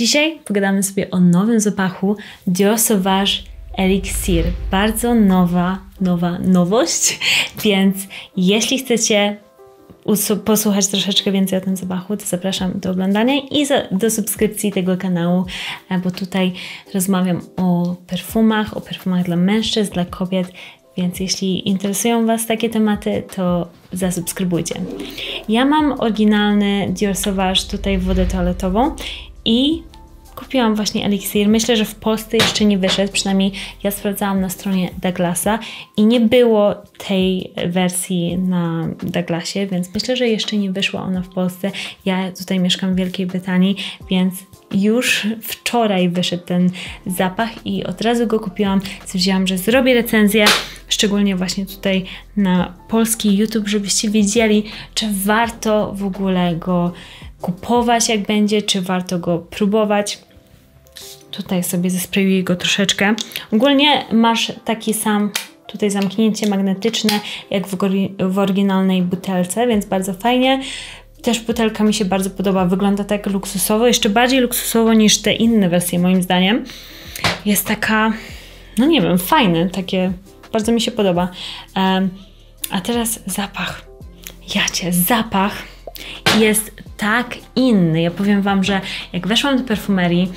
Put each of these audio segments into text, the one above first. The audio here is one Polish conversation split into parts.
Dzisiaj pogadamy sobie o nowym zapachu Dior Sauvage Elixir. Bardzo nowa, nowa nowość, więc jeśli chcecie posłuchać troszeczkę więcej o tym zapachu, to zapraszam do oglądania i do subskrypcji tego kanału, e, bo tutaj rozmawiam o perfumach, o perfumach dla mężczyzn, dla kobiet, więc jeśli interesują Was takie tematy, to zasubskrybujcie. Ja mam oryginalny Dior Sauvage tutaj wodę toaletową i kupiłam właśnie eliksir. Myślę, że w Polsce jeszcze nie wyszedł, przynajmniej ja sprawdzałam na stronie Douglasa i nie było tej wersji na Douglasie, więc myślę, że jeszcze nie wyszła ona w Polsce. Ja tutaj mieszkam w Wielkiej Brytanii, więc już wczoraj wyszedł ten zapach i od razu go kupiłam. Stwierdziłam, że zrobię recenzję, szczególnie właśnie tutaj na polski YouTube, żebyście wiedzieli, czy warto w ogóle go kupować, jak będzie, czy warto go próbować. Tutaj sobie zesprayuję go troszeczkę. Ogólnie masz taki sam tutaj zamknięcie magnetyczne, jak w, w oryginalnej butelce, więc bardzo fajnie. Też butelka mi się bardzo podoba, wygląda tak luksusowo, jeszcze bardziej luksusowo niż te inne wersje moim zdaniem. Jest taka, no nie wiem, fajny, takie, bardzo mi się podoba. Um, a teraz zapach. Jacie, zapach jest tak inny. Ja powiem Wam, że jak weszłam do perfumerii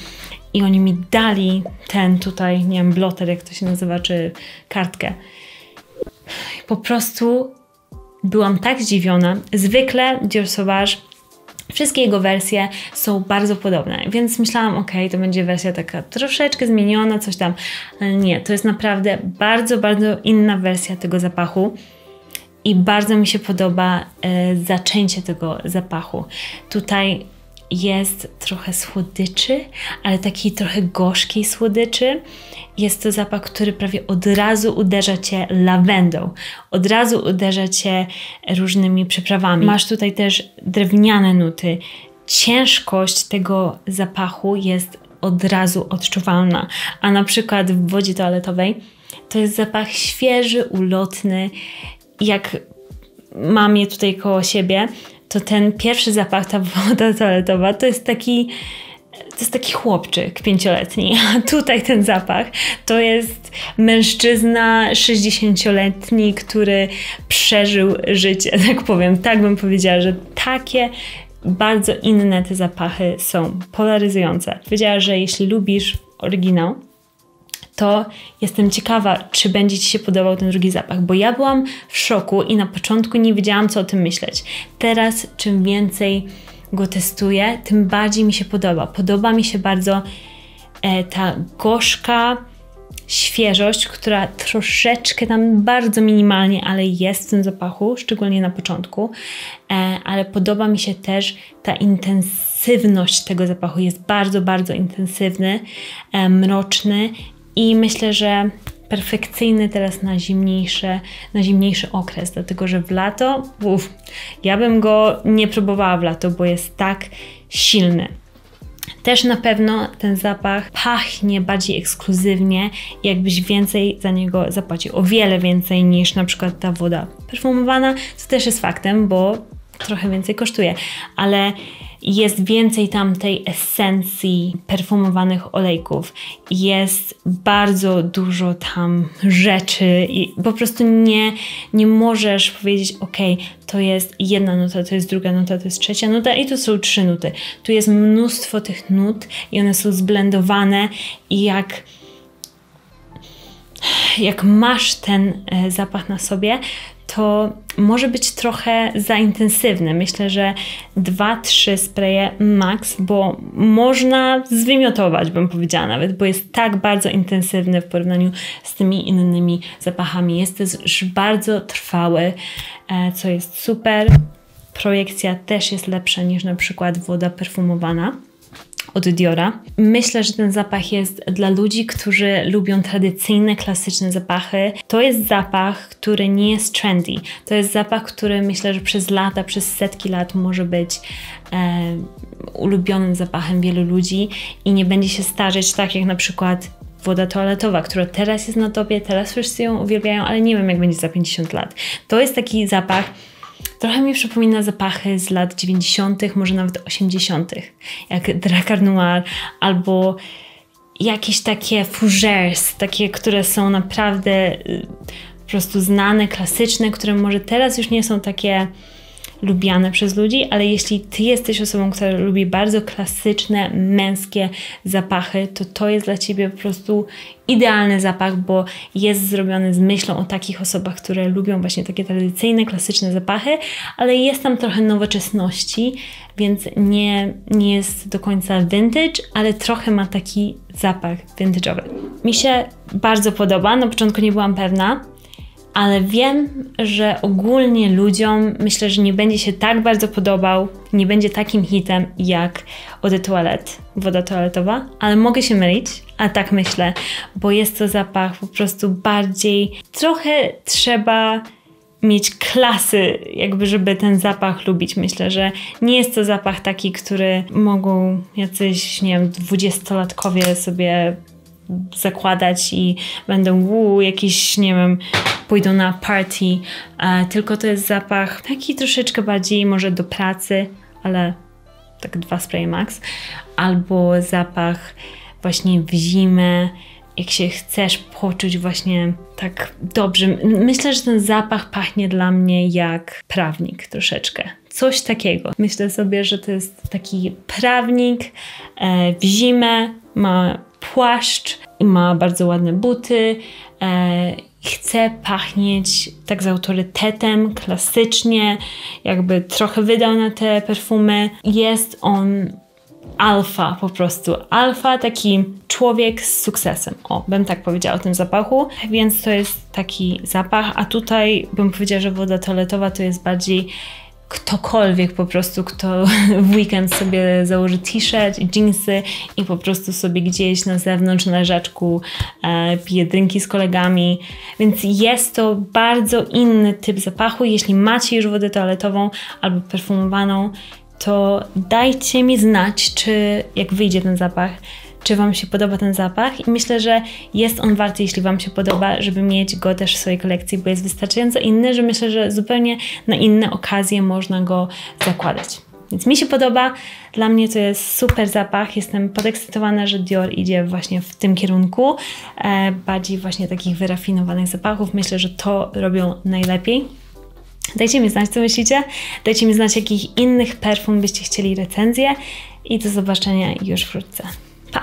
i oni mi dali ten tutaj, nie wiem, bloter, jak to się nazywa, czy kartkę, po prostu byłam tak zdziwiona. Zwykle Dior Sauvage Wszystkie jego wersje są bardzo podobne, więc myślałam, ok, to będzie wersja taka troszeczkę zmieniona, coś tam. Ale nie, to jest naprawdę bardzo, bardzo inna wersja tego zapachu i bardzo mi się podoba e, zaczęcie tego zapachu. Tutaj jest trochę słodyczy, ale takiej trochę gorzkiej słodyczy. Jest to zapach, który prawie od razu uderza cię lawendą, od razu uderza cię różnymi przyprawami. Masz tutaj też drewniane nuty. Ciężkość tego zapachu jest od razu odczuwalna, a na przykład w wodzie toaletowej to jest zapach świeży, ulotny. Jak mam je tutaj koło siebie, to ten pierwszy zapach, ta woda toaletowa, to jest taki to jest taki chłopczyk pięcioletni, a tutaj ten zapach to jest mężczyzna 60-letni, który przeżył życie, tak powiem. Tak bym powiedziała, że takie bardzo inne te zapachy są, polaryzujące. Powiedziała, że jeśli lubisz oryginał, to jestem ciekawa, czy będzie Ci się podobał ten drugi zapach, bo ja byłam w szoku i na początku nie wiedziałam, co o tym myśleć. Teraz, czym więcej go testuję, tym bardziej mi się podoba. Podoba mi się bardzo e, ta gorzka świeżość, która troszeczkę tam bardzo minimalnie, ale jest w tym zapachu, szczególnie na początku, e, ale podoba mi się też ta intensywność tego zapachu. Jest bardzo, bardzo intensywny, e, mroczny i myślę, że perfekcyjny teraz na zimniejsze, na zimniejszy okres, dlatego że w lato, uf, ja bym go nie próbowała w lato, bo jest tak silny. Też na pewno ten zapach pachnie bardziej ekskluzywnie, jakbyś więcej za niego zapłacił. O wiele więcej niż na przykład ta woda perfumowana, co też jest faktem, bo trochę więcej kosztuje, ale jest więcej tam tej esencji perfumowanych olejków. Jest bardzo dużo tam rzeczy i po prostu nie, nie możesz powiedzieć, ok, to jest jedna nuta, to jest druga nuta, to jest trzecia nuta i to są trzy nuty. Tu jest mnóstwo tych nut i one są zblendowane i jak jak masz ten e, zapach na sobie, to może być trochę za intensywne. Myślę, że 2-3 spraye max, bo można zwymiotować, bym powiedziała nawet, bo jest tak bardzo intensywny w porównaniu z tymi innymi zapachami. Jest też bardzo trwały, e, co jest super. Projekcja też jest lepsza niż na przykład woda perfumowana od Diora. Myślę, że ten zapach jest dla ludzi, którzy lubią tradycyjne, klasyczne zapachy. To jest zapach, który nie jest trendy. To jest zapach, który myślę, że przez lata, przez setki lat może być e, ulubionym zapachem wielu ludzi i nie będzie się starzeć tak jak na przykład woda toaletowa, która teraz jest na topie, teraz wszyscy ją uwielbiają, ale nie wiem jak będzie za 50 lat. To jest taki zapach, trochę mi przypomina zapachy z lat 90., może nawet 80., jak Dracar Noir albo jakieś takie fougères, takie, które są naprawdę y, po prostu znane, klasyczne, które może teraz już nie są takie lubiane przez ludzi, ale jeśli ty jesteś osobą, która lubi bardzo klasyczne, męskie zapachy, to to jest dla ciebie po prostu idealny zapach, bo jest zrobiony z myślą o takich osobach, które lubią właśnie takie tradycyjne, klasyczne zapachy, ale jest tam trochę nowoczesności, więc nie, nie jest do końca vintage, ale trochę ma taki zapach vintage'owy. Mi się bardzo podoba, na początku nie byłam pewna, ale wiem, że ogólnie ludziom myślę, że nie będzie się tak bardzo podobał, nie będzie takim hitem jak Eau woda toaletowa, ale mogę się mylić, a tak myślę, bo jest to zapach po prostu bardziej, trochę trzeba mieć klasy, jakby żeby ten zapach lubić. Myślę, że nie jest to zapach taki, który mogą jacyś, nie wiem, dwudziestolatkowie sobie zakładać i będą uu, jakiś, nie wiem, pójdą na party, tylko to jest zapach taki troszeczkę bardziej może do pracy, ale tak dwa spray max, albo zapach właśnie w zimę, jak się chcesz poczuć właśnie tak dobrze. Myślę, że ten zapach pachnie dla mnie jak prawnik troszeczkę. Coś takiego. Myślę sobie, że to jest taki prawnik e, w zimę, ma płaszcz i ma bardzo ładne buty. E, chce pachnieć tak z autorytetem, klasycznie, jakby trochę wydał na te perfumy. Jest on alfa po prostu. Alfa, taki człowiek z sukcesem. O, bym tak powiedziała o tym zapachu. Więc to jest taki zapach, a tutaj bym powiedziała, że woda toaletowa to jest bardziej ktokolwiek po prostu, kto w weekend sobie założy t-shirt jeansy i po prostu sobie gdzieś na zewnątrz na leżaczku e, pije drinki z kolegami. Więc jest to bardzo inny typ zapachu. Jeśli macie już wodę toaletową albo perfumowaną, to dajcie mi znać, czy jak wyjdzie ten zapach, czy Wam się podoba ten zapach i myślę, że jest on warty, jeśli Wam się podoba, żeby mieć go też w swojej kolekcji, bo jest wystarczająco inny, że myślę, że zupełnie na inne okazje można go zakładać. Więc mi się podoba, dla mnie to jest super zapach. Jestem podekscytowana, że Dior idzie właśnie w tym kierunku, e, bardziej właśnie takich wyrafinowanych zapachów. Myślę, że to robią najlepiej. Dajcie mi znać, co myślicie. Dajcie mi znać, jakich innych perfum byście chcieli recenzję i do zobaczenia już wkrótce. Ha!